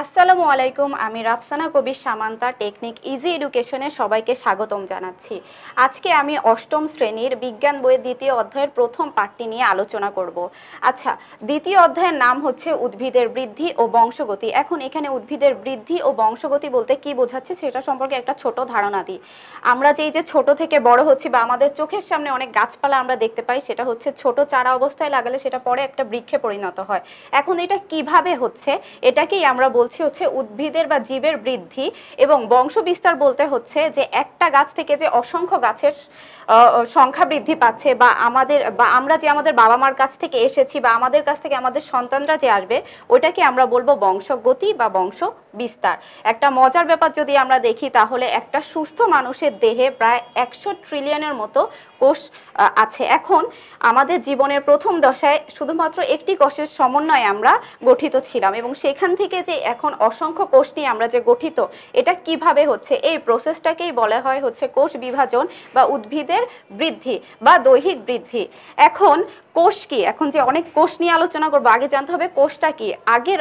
আসসালামু আলাইকুম, আমি রাফসানা কবির সামান্তা টেকনিক ইজি এডুকেশনে সবাইকে স্বাগতম জানাচ্ছি। আজকে আমি অষ্টম শ্রেণির বিজ্ঞান বইয়ের দ্বিতীয় অধ্যায়ের প্রথম পাঠটি নিয়ে আলোচনা করব। আচ্ছা দ্বিতীয় অধ্যায়ের নাম হচ্ছে উদ্ভিদের বৃদ্ধি ও বংশগতি। এখন এখানে উদ্ভিদের বৃদ্ধি ও বংশগতি বলতে কি বোঝাচ্ছে সেটা সম্পর্কে একটা ছোট ধারণা দিই। আমরা যেই যে ছোট থেকে বড় হচ্ছি বা আমাদের চোখের সামনে অনেক গাছপালা আমরা দেখতে পাই, সেটা হচ্ছে ছোট চারা অবস্থায় লাগালে সেটা পরে একটা বৃক্ষে পরিণত হয়। এখন এটা কীভাবে হচ্ছে? এটাকেই আমরা বলছি হচ্ছে উদ্ভিদের বা জীবের বৃদ্ধি এবং বংশ বিস্তার বলতে হচ্ছে যে একটা গাছ থেকে যে অসংখ্য গাছের সংখ্যা বৃদ্ধি পাচ্ছে বা আমাদের, বা আমরা যে আমাদের বাবা মার কাছ থেকে এসেছি বা আমাদের কাছ থেকে আমাদের সন্তানরা যে আসবে, ওইটাকে আমরা বলব বংশগতি বা বংশ বিস্তার একটা মজার ব্যাপার যদি আমরা দেখি, তাহলে একটা সুস্থ মানুষের দেহে প্রায় একশো ট্রিলিয়নের মতো কোষ আছে। এখন আমাদের জীবনের প্রথম দশায় শুধুমাত্র একটি কোষের সমন্বয়ে আমরা গঠিত ছিলাম এবং সেখান থেকে যে এখন অসংখ্য কোষ নিয়ে আমরা যে গঠিত, এটা কীভাবে হচ্ছে? এই প্রসেসটাকেই বলা হয় হচ্ছে কোষ বিভাজন বা উদ্ভিদের বৃদ্ধি বা দৈহিক বৃদ্ধি। এখন কোষ কি? এখন যে অনেক কোষ নিয়ে আলোচনা করব, আগে জানতে হবে কোষটা কি? আগের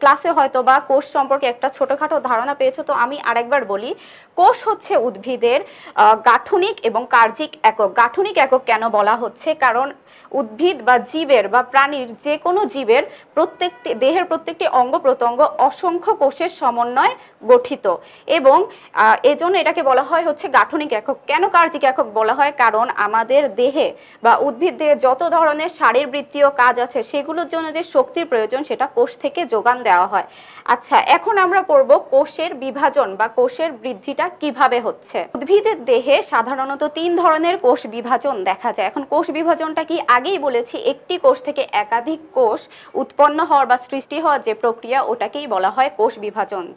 ক্লাসে হয়তো বা কোষ সম্পর্কে একটা ছোটখাটো ধারণা পেয়েছ, তো আমি আরেকবার বলি, কোষ হচ্ছে উদ্ভিদের গাঠনিক এবং কার্যিক একক। গাঠনিক একক কেন বলা হচ্ছে? কারণ উদ্ভিদ বা জীবের বা প্রাণীর যে কোনো জীবের প্রত্যেকটি, দেহের প্রত্যেকটি অঙ্গ প্রত্যঙ্গ অসংখ্য কোষের সমন্বয় গঠিত এবং এজন্য এটাকে বলা হয় হচ্ছে গাঠনিক একক। কেন কার্যিক একক বলা হয়? কারণ আমাদের দেহে বা উদ্ভিদ দেহে যত ধরনের শারীরবৃত্তীয় কাজ আছে, সেগুলোর জন্য যে শক্তির প্রয়োজন, সেটা কোষ থেকে যোগান দেওয়া হয়। আচ্ছা এখন আমরা পড়ব কোষের বিভাজন বা কোষের বৃদ্ধিটা কীভাবে হচ্ছে? উদ্ভিদের দেহে সাধারণত তিন ধরনের কোষ বিভাজন দেখা যায়। এখন কোষ বিভাজনটা কি? আগেই বলেছি, একটি কোষ থেকে একাধিক কোষ উৎপন্ন হওয়ার বা সৃষ্টি হওয়ার যে প্রক্রিয়া, ওটাকেই বলা হয় কোষ বিভাজন।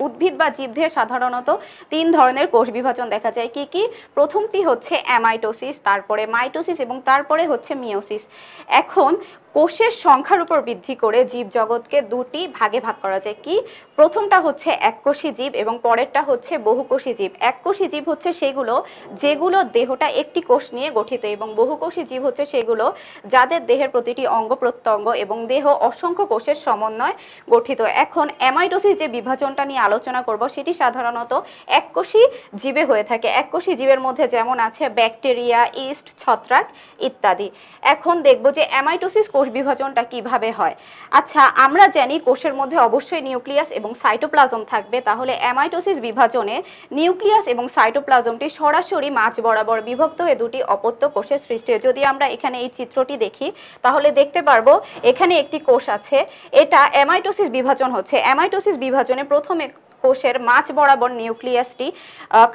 উদ্ভিদ বা জীবদের সাধারণত তিন ধরনের কোষ বিভাজন দেখা যায়। কি কি? প্রথমটি হচ্ছে অ্যামাইটোসিস, তারপরে মাইটোসিস এবং তারপরে হচ্ছে মিওসিস এখন কোষের সংখ্যার উপর বৃদ্ধি করে জীবজগৎকে দুটি ভাগে ভাগ করা যায়। কি? প্রথমটা হচ্ছে এককোষী জীব এবং পরেরটা হচ্ছে বহুকোষী জীব। এককোষী জীব হচ্ছে সেগুলো যেগুলো দেহটা একটি কোষ নিয়ে গঠিত এবং বহুকোষী জীব হচ্ছে সেগুলো যাদের দেহের প্রতিটি অঙ্গ প্রত্যঙ্গ এবং দেহ অসংখ্য কোষের সমন্বয় গঠিত। এখন অ্যামাইটোসিস যে বিভাজনটা নিয়ে আলোচনা করব, সেটি সাধারণত এককোষী জীবে হয়ে থাকে। এককোষী জীবের মধ্যে যেমন আছে ব্যাকটেরিয়া, ইস্ট, ছত্রাক ইত্যাদি। এখন দেখব যে অ্যামাইটোসিস কোষ বিভাজনটা কীভাবে হয়? আচ্ছা আমরা জানি কোষের মধ্যে অবশ্যই নিউক্লিয়াস এবং সাইটোপ্লাজম থাকবে, তাহলে অ্যামাইটোসিস বিভাজনে নিউক্লিয়াস এবং সাইটোপ্লাজমটি সরাসরি মাঝ বরাবর বিভক্ত হয়ে দুটি অপত্য কোষের সৃষ্টি হয়। যদি আমরা এখানে এই চিত্রটি দেখি, তাহলে দেখতে পারব এখানে একটি কোষ আছে, এটা অ্যামাইটোসিস বিভাজন হচ্ছে। অ্যামাইটোসিস বিভাজনে প্রথমে কোষের মাঝ বরাবর নিউক্লিয়াসটি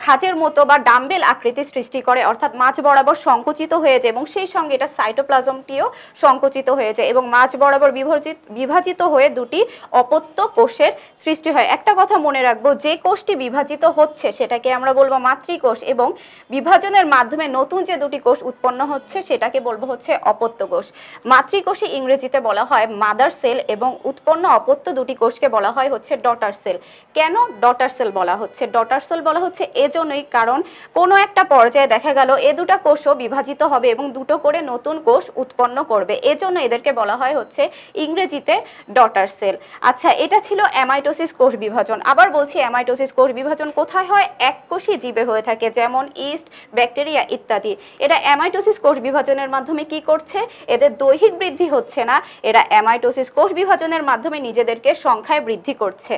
খাঁজের মতো বা ডাম্বেল আকৃতি সৃষ্টি করে, অর্থাৎ মাঝ বরাবর সংকুচিত হয়ে যায় এবং সেই সঙ্গে এটা সাইটোপ্লাজমটিও সংকুচিত হয়ে যায় এবং মাঝ বরাবর বিভাজিত বিভাজিত হয়ে দুটি অপত্য কোষের সৃষ্টি হয়। একটা কথা মনে রাখব, যে কোষটি বিভাজিত হচ্ছে সেটাকে আমরা বলব মাতৃকোষ এবং বিভাজনের মাধ্যমে নতুন যে দুটি কোষ উৎপন্ন হচ্ছে সেটাকে বলব হচ্ছে অপত্য কোষ। মাতৃকোষে ইংরেজিতে বলা হয় মাদার সেল এবং উৎপন্ন অপত্য দুটি কোষকে বলা হয় হচ্ছে ডটার সেল কেন ডটার সেল বলা হচ্ছে? ডটার সেল বলা হচ্ছে এজন্যই কারণ কোনো একটা পর্যায়ে দেখা গেল এ দুটো কোষও বিভাজিত হবে এবং দুটো করে নতুন কোষ উৎপন্ন করবে। এজন্য এদেরকে বলা হয় হচ্ছে ইংরেজিতে ডটার সেল আচ্ছা এটা ছিল অ্যামাইটোসিস কোষ বিভাজন। আবার বলছি অ্যামাইটোসিস কোষ বিভাজন কোথায় হয়? এককোষী জীবে হয়ে থাকে, যেমন ইস্ট ব্যাকটেরিয়া ইত্যাদি। এটা অ্যামাইটোসিস কোষ বিভাজনের মাধ্যমে কি করছে? এদের দৈহিক বৃদ্ধি হচ্ছে না, এরা অ্যামাইটোসিস কোষ বিভাজনের মাধ্যমে নিজেদেরকে সংখ্যায় বৃদ্ধি করছে।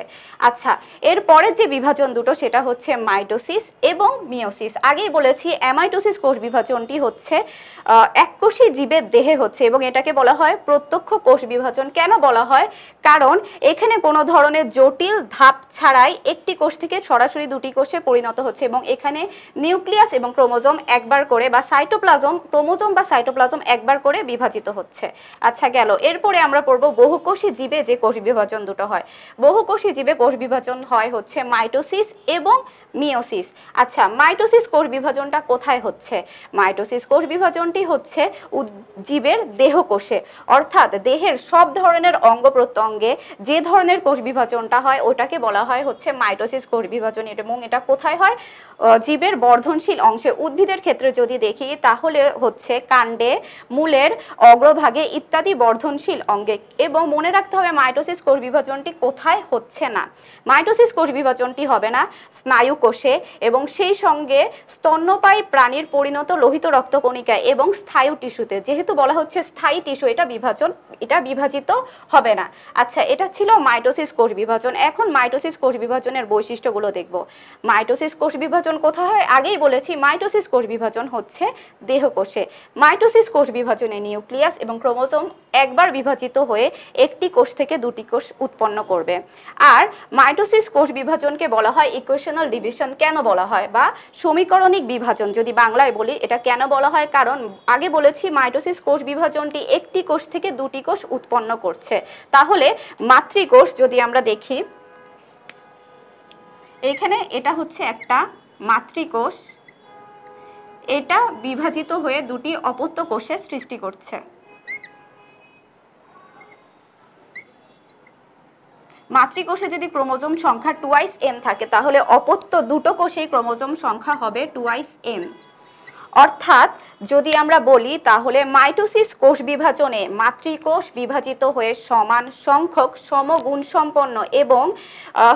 আচ্ছা এর পরের যে বিভাজন দুটো সেটা হচ্ছে মাইটোসিস এবং মিওসিস আগেই বলেছি, অ্যামাইটোসিস কোষ বিভাজনটি হচ্ছে এককোষী জীবের দেহে হচ্ছে এবং এটাকে বলা হয় প্রত্যক্ষ কোষ বিভাজন। কেন বলা হয়? কারণ এখানে কোনো ধরনের জটিল ধাপ ছাড়াই একটি কোষ থেকে সরাসরি দুটি কোষে পরিণত হচ্ছে এবং এখানে নিউক্লিয়াস এবং ক্রোমোজোম একবার করে বা সাইটোপ্লাজম, ক্রোমোজোম বা সাইটোপ্লাজম একবার করে বিভাজিত হচ্ছে। আচ্ছা গেল। এরপরে আমরা পড়ব বহুকোষী জীবে যে কোষ বিভাজন দুটো হয়। বহুকোষী জীবে কোষ বিভাজন হয় হয় হচ্ছে মাইটোসিস এবং মিওসিস আচ্ছা মাইটোসিস কোষ বিভাজনটা কোথায় হচ্ছে? মাইটোসিস কোষ বিভাজনটি হচ্ছে জীবের দেহ কোষে। অর্থাৎ দেহের সব ধরনের অঙ্গ প্রত্যঙ্গে যে ধরনের কোষ বিভাজনটা হয়, ওটাকে বলা হয় হচ্ছে মাইটোসিস কোষ বিভাজন। এবং এটা কোথায় হয়? জীবের বর্ধনশীল অংশে। উদ্ভিদের ক্ষেত্রে যদি দেখি, তাহলে হচ্ছে কাণ্ডে, মূলের অগ্রভাগে ইত্যাদি বর্ধনশীল অঙ্গে। এবং মনে রাখতে হবে, মাইটোসিস কোষ বিভাজনটি কোথায় হচ্ছে না। মাইটোসিস কোষ বিভাজনটি হবে না, স্নায়ু কোষে এবং সেই সঙ্গে স্তন্যপায়ী প্রাণীর পরিণত লোহিত রক্তকণিকা এবং স্থায়ু টিস্যুতে। যেহেতু বলা হচ্ছে স্থায়ী টিস্যু, এটা বিভাজন, এটা বিভাজিত হবে না। আচ্ছা এটা ছিল মাইটোসিস কোষ বিভাজন। এখন মাইটোসিস কোষ বিভাজনের বৈশিষ্ট্যগুলো দেখব। মাইটোসিস কোষ বিভাজন কোথায় হয়? আগেই বলেছি, মাইটোসিস কোষ বিভাজন হচ্ছে দেহ কোষে। মাইটোসিস কোষ বিভাজনে নিউক্লিয়াস এবং ক্রোমোজোম একবার বিভাজিত হয়ে একটি কোষ থেকে দুটি কোষ উৎপন্ন করবে। আর মাইটোসিস কোষ বিভাজনকে বলা হয় ইকুয়েশনাল ডিভিশন কেন বলা হয়? বা সমীকরণিক বিভাজন যদি বাংলায় বলি, এটা কেন বলা হয়? কারণ আগে বলেছি মাইটোসিস কোষ বিভাজনটি একটি কোষ থেকে দুটি কোষ উৎপন্ন করছে। তাহলে মাতৃকোষ যদি আমরা দেখি, এখানে এটা হচ্ছে একটা মাতৃকোষ। এটা বিভাজিত হয়ে দুটি অপত্য কোষের সৃষ্টি করছে। মাতৃকোষে যদি ক্রোমোজোম সংখ্যা টুয়াইস এন থাকে, তাহলে অপত্য দুটো কোষেই ক্রোমোজোম সংখ্যা হবে টুয়াইস এন অর্থাৎ যদি আমরা বলি তাহলে মাইটোসিস কোষ বিভাজনে মাতৃকোষ বিভাজিত হয়ে সমান সংখ্যক সমগুণ সম্পন্ন এবং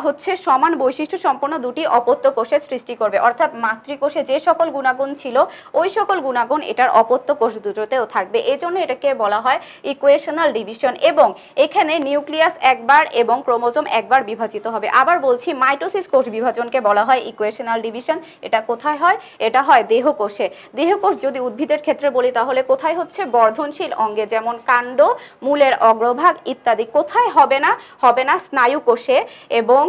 হচ্ছে সমান বৈশিষ্ট্য সম্পন্ন দুটি অপত্য কোষের সৃষ্টি করবে। অর্থাৎ মাতৃকোষে যে সকল গুণাগুণ ছিল, ওই সকল গুণাগুণ এটার অপত্য কোষ দুটোতেও থাকবে। এজন্য এটাকে বলা হয় ইকুয়েশনাল ডিভিশন এবং এখানে নিউক্লিয়াস একবার এবং ক্রোমোজোম একবার বিভাজিত হবে। আবার বলছি মাইটোসিস কোষ বিভাজনকে বলা হয় ইকুয়েশনাল ডিভিশন এটা কোথায় হয়? এটা হয় দেহ কোষে দেহকোষ যদি উদ্ভিদের ক্ষেত্রে বলি, তাহলে কোথায় হচ্ছে? বর্ধনশীল অঙ্গে, যেমন কাণ্ড, মূলের অগ্রভাগ ইত্যাদি। কোথায় হবে না? হবে না স্নায়ু কোষে এবং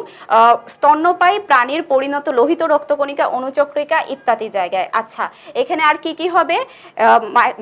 স্তন্যপায়ী প্রাণীর পরিণত লোহিত রক্তকণিকা, অনুচক্রিকা ইত্যাদি জায়গায়। আচ্ছা এখানে আর কি কি হবে?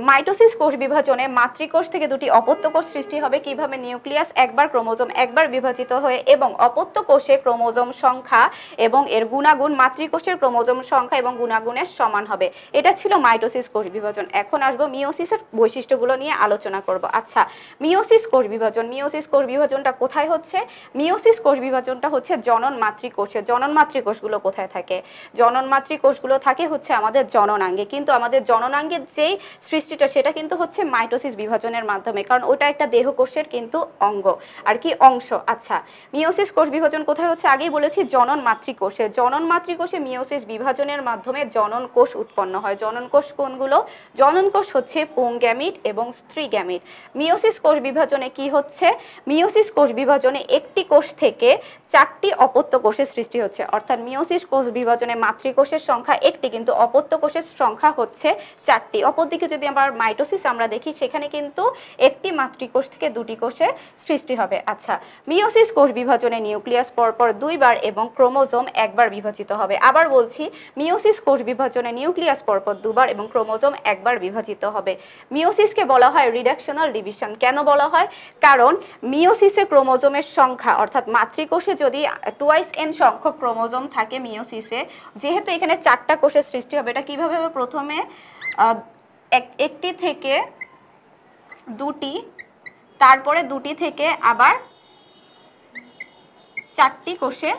মাইটোসিস কোষ বিভাজনে মাতৃকোষ থেকে দুটি অপত্য কোষ সৃষ্টি হবে। কীভাবে নিউক্লিয়াস একবার ক্রোমোজোম একবার বিভাজিত হয়ে এবং অপত্য কোষে ক্রোমোজোম সংখ্যা এবং এর গুণাগুণ মাতৃকোষের ক্রোমোজোম সংখ্যা এবং গুণাগুণের সমান হবে। এটা ছিল মাইটোসিস কোষ বিভাজন এখন আসব মিওসিসের বৈশিষ্ট্যগুলো নিয়ে আলোচনা করব। আচ্ছা মিওসিস কোষ বিভাজন মিওসিস কোষ বিভাজনটা কোথায় হচ্ছে? মিওসিস কোষ বিভাজনটা হচ্ছে জনন মাতৃকোষে। জনন মাতৃকোষগুলো কোথায় থাকে? জনন মাতৃকোষগুলো থাকে হচ্ছে আমাদের জননাঙ্গে। কিন্তু আমাদের জননাঙ্গের যেই সৃষ্টিটা, সেটা কিন্তু হচ্ছে মাইটোসিস বিভাজনের মাধ্যমে। কারণ ওটা একটা দেহকোষের কিন্তু অঙ্গ আর কি অংশ। আচ্ছা মিওসিস কোষ বিভাজন কোথায় হচ্ছে? আগেই বলেছি জনন মাতৃকোষে। জনন মাতৃকোষে মিওসিস বিভাজনের মাধ্যমে জনন কোষ উৎপন্ন হয়। জনন কোষ কোনগুলো? জনন কোষ হচ্ছে পুং এবং স্ত্রী গ্যামিট মিওসিস কোষ বিভাজনে কি হচ্ছে? মিওসিস কোষ বিভাজনে একটি কোষ থেকে চারটি অপত্য কোষের সৃষ্টি হচ্ছে। অর্থাৎ মিওসিস কোষ বিভাজনে মাতৃকোষের সংখ্যা একটি, কিন্তু অপত্য কোষের সংখ্যা হচ্ছে চারটি। অপরদিকে যদি আবার মাইটোসিস আমরা দেখি, সেখানে কিন্তু একটি মাতৃকোষ থেকে দুটি কোষের সৃষ্টি হবে। আচ্ছা মিওসিস কোষ বিভাজনে নিউক্লিয়াস পরপর দুইবার এবং ক্রোমোজোম একবার বিভাজিত হবে। আবার বলছি মিওসিস কোষ বিভাজনে নিউক্লিয়াস পরপর দুবার এবং ক্রোমোজোম একবার বিভাজিত হবে। মিওসিসকে বলা হয় রিডাকশনাল ডিভিশন। কেন বলা হয়? কারণ মিওসিসে ক্রোমোজোমের সংখ্যা, অর্থাৎ মাতৃকোষে যদি টুয়াইস এন সংখ্যক ক্রোমোজোম থাকে মিওসিসে যেহেতু এখানে চারটা কোষের সৃষ্টি হবে, এটা কীভাবে হবে? প্রথমে একটি থেকে দুটি, তারপরে দুটি থেকে আবার চারটি কোষের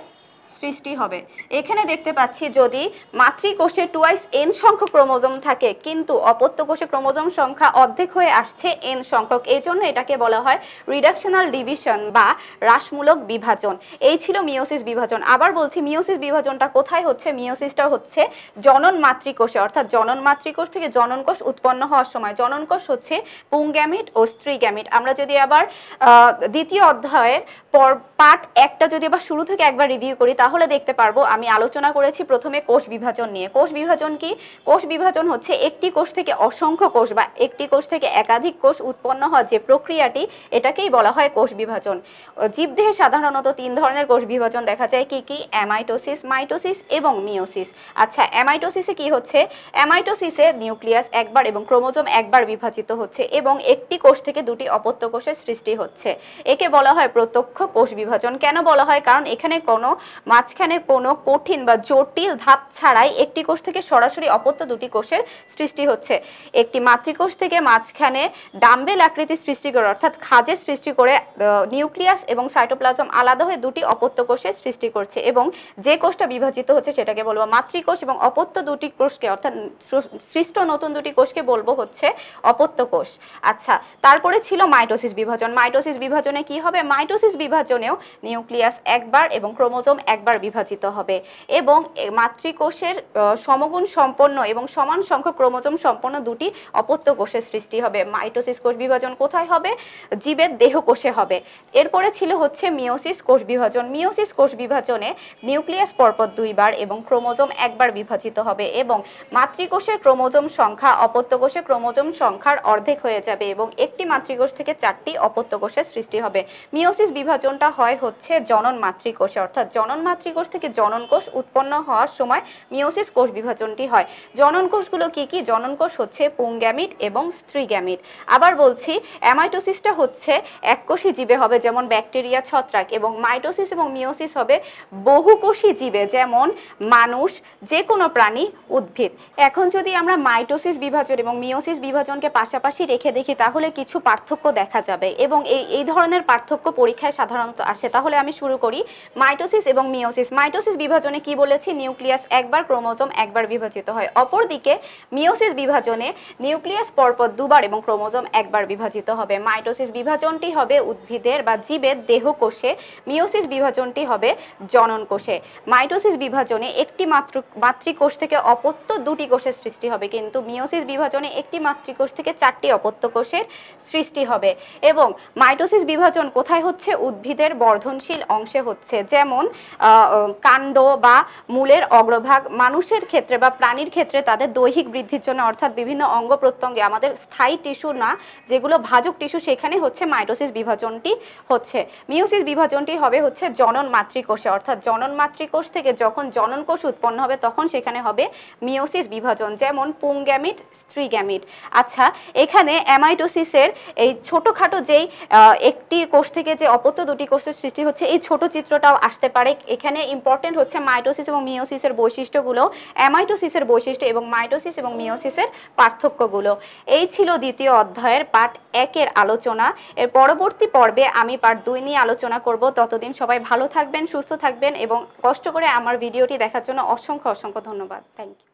সৃষ্টি হবে। এখানে দেখতে পাচ্ছি যদি মাতৃকোষে টুয়াইস এন সংখ্যক ক্রোমোজোম থাকে, কিন্তু অপত্য কোষে ক্রোমোজোম সংখ্যা অর্ধেক হয়ে আসছে এন সংখ্যক, এই জন্য এটাকে বলা হয় রিডাকশনাল ডিভিশন বা হ্রাসমূলক বিভাজন। এই ছিল মিওসিস বিভাজন। আবার বলছি মিওসিস বিভাজনটা কোথায় হচ্ছে? মিওসিসটা হচ্ছে জনন মাতৃকোষে, অর্থাৎ জনন মাতৃকোষ থেকে জনন কোষ উৎপন্ন হওয়ার সময়। জনন কোষ হচ্ছে পুংগ্যামিট ও স্ত্রী গ্যামিট আমরা যদি আবার দ্বিতীয় অধ্যায়ের পর পার্ট একটা যদি আবার শুরু থেকে একবার রিভিউ করি তাহলে দেখতে পারব, আমি আলোচনা করেছি প্রথমে কোষ বিভাজন নিয়ে। কোষ বিভাজন কি? কোষ বিভাজন হচ্ছে একটি কোষ থেকে অসংখ্য কোষ বা একটি কোষ থেকে একাধিক কোষ উৎপন্ন হওয়ার যে প্রক্রিয়াটি, এটাকেই বলা হয় কোষ বিভাজন। জীবদেহে সাধারণত তিন ধরনের কোষ বিভাজন দেখা যায়, কি কি? অ্যামাইটোসিস, মাইটোসিস এবং মিওসিস আচ্ছা অ্যামাইটোসিসে কি হচ্ছে? অ্যামাইটোসিসে নিউক্লিয়াস একবার এবং ক্রোমোজোম একবার বিভাজিত হচ্ছে এবং একটি কোষ থেকে দুটি অপত্য কোষের সৃষ্টি হচ্ছে। একে বলা হয় প্রত্যক্ষ কোষ বিভাজন। কেন বলা হয়? কারণ এখানে কোনো মাঝখানে কোনো কঠিন বা জটিল ধাপ ছাড়াই একটি কোষ থেকে সরাসরি অপত্য দুটি কোষের সৃষ্টি হচ্ছে। একটি মাতৃকোষ থেকে মাঝখানে ডাম্বেল আকৃতি সৃষ্টি করে, অর্থাৎ খাজের সৃষ্টি করে নিউক্লিয়াস এবং সাইটোপ্লাজম আলাদা হয়ে দুটি অপত্য কোষের সৃষ্টি করছে এবং যে কোষটা বিভাজিত হচ্ছে সেটাকে বলব মাতৃকোষ এবং অপত্য দুটি কোষকে, অর্থাৎ সৃষ্ট নতুন দুটি কোষকে বলব হচ্ছে অপত্য কোষ। আচ্ছা তারপরে ছিল মাইটোসিস বিভাজন। মাইটোসিস বিভাজনে কি হবে? মাইটোসিস বিভাজনেও নিউক্লিয়াস একবার এবং ক্রোমোজোম একবার বিভাজিত হবে। এবং মাতৃকোষের সমগুণ সম্পন্ন এবং সমান সংখ্যক ক্রোমোজোম সম্পন্ন দুটি অপত্য কোষের সৃষ্টি হবে। মাইটোসিস কোষ বিভাজন কোথায় হবে? জীবের দেহ কোষে হবে। এরপরে ছিল হচ্ছে মিওসিস কোষ বিভাজন। মিওসিস কোষ বিভাজনে নিউক্লিয়াস পরপর দুইবার এবং ক্রোমোজোম একবার বিভাজিত হবে এবং মাতৃকোষের ক্রোমোজোম সংখ্যা অপত্য কোষের ক্রোমোজোম সংখ্যার অর্ধেক হয়ে যাবে এবং একটি মাতৃকোষ থেকে চারটি অপত্য কোষের সৃষ্টি হবে। মিওসিস বিভাজনটা হয় হচ্ছে জনন মাতৃকোষে, অর্থাৎ জনন মাতৃকোষ থেকে জনন কোষ উৎপন্ন হওয়ার সময় মিওসিস কোষ বিভাজনটি হয়। জনন কোষগুলো কি কি? জনন কোষ হচ্ছে পুংগ্যামিট এবং স্ত্রীগ্যামিট আবার বলছি, অ্যামাইটোসিসটা হচ্ছে এককোষী জীবে হবে, যেমন ব্যাকটেরিয়া, ছত্রাক এবং মাইটোসিস এবং মিওসিস হবে বহুকোষী জীবে, যেমন মানুষ যে কোনো প্রাণী, উদ্ভিদ। এখন যদি আমরা মাইটোসিস বিভাজন এবং মিওসিস বিভাজনকে পাশাপাশি রেখে দেখি, তাহলে কিছু পার্থক্য দেখা যাবে এবং এই এই ধরনের পার্থক্য পরীক্ষায় সাধারণত আসে। তাহলে আমি শুরু করি। মাইটোসিস এবং মিওসিস মাইটোসিস বিভাজনে কি বলেছি? নিউক্লিয়াস একবার ক্রোমোজোম একবার বিভাজিত হয়। অপরদিকে মিওসিস বিভাজনে নিউক্লিয়াস পরপর দুবার এবং ক্রোমোজোম একবার বিভাজিত হবে। মাইটোসিস বিভাজনটি হবে উদ্ভিদের বা জীবের দেহকোষে মিওসিস বিভাজনটি হবে জনন কোষে। মাইটোসিস বিভাজনে একটি মাতৃ মাতৃকোষ থেকে অপত্য দুটি কোষের সৃষ্টি হবে, কিন্তু মিওসিস বিভাজনে একটি মাতৃকোষ থেকে চারটি অপত্য কোষের সৃষ্টি হবে এবং মাইটোসিস বিভাজন কোথায় হচ্ছে? উদ্ভিদের বর্ধনশীল অংশে হচ্ছে। যেমন কাণ্ড বা মূলের অগ্রভাগ মানুষের ক্ষেত্রে বা প্রাণীর ক্ষেত্রে তাদের দৈহিক বৃদ্ধির জন্য অর্থাৎ বিভিন্ন অঙ্গ প্রত্যঙ্গে আমাদের স্থায়ী টিস্যু না, যেগুলো ভাজক টিস্যু, সেখানে হচ্ছে মাইটোসিস বিভাজনটি হচ্ছে। মিওসিস বিভাজনটি হবে হচ্ছে জনন মাতৃকোষে, অর্থাৎ জনন মাতৃকোষ থেকে যখন জনন কোষ উৎপন্ন হবে তখন সেখানে হবে মিওসিস বিভাজন, যেমন পুংগ্যামিট, স্ত্রীগ্যামিট। আচ্ছা এখানে অ্যামাইটোসিসের এই ছোটোখাটো যেই একটি কোষ থেকে যে অপত্য দুটি কোষের সৃষ্টি হচ্ছে, এই ছোট চিত্রটাও আসতে পারে এখানে ইম্পর্টেন্ট হচ্ছে মাইটোসিস এবং মিওসিসের বৈশিষ্ট্যগুলো অ্যামাইটোসিসের বৈশিষ্ট্য এবং মাইটোসিস এবং মিওসিসের পার্থক্যগুলো। এই ছিল দ্বিতীয় অধ্যায়ের পার্ট একের আলোচনা। এর পরবর্তী পর্বে আমি পার্ট দুই নিয়ে আলোচনা করব। ততদিন সবাই ভালো থাকবেন, সুস্থ থাকবেন এবং কষ্ট করে আমার ভিডিওটি দেখার জন্য অসংখ্য অসংখ্য ধন্যবাদ। Thank you